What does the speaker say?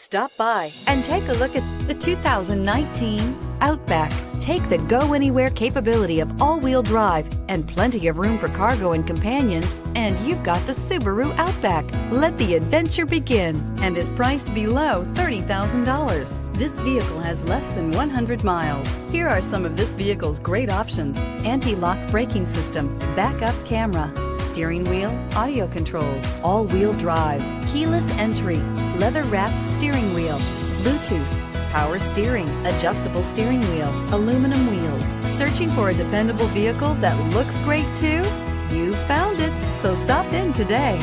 Stop by and take a look at the 2019 Outback. Take the go anywhere capability of all wheel drive and plenty of room for cargo and companions, and you've got the Subaru Outback. Let the adventure begin and is priced below $30,000. This vehicle has less than 100 miles. Here are some of this vehicle's great options anti lock braking system, backup camera steering wheel, audio controls, all-wheel drive, keyless entry, leather-wrapped steering wheel, Bluetooth, power steering, adjustable steering wheel, aluminum wheels. Searching for a dependable vehicle that looks great too? You found it, so stop in today.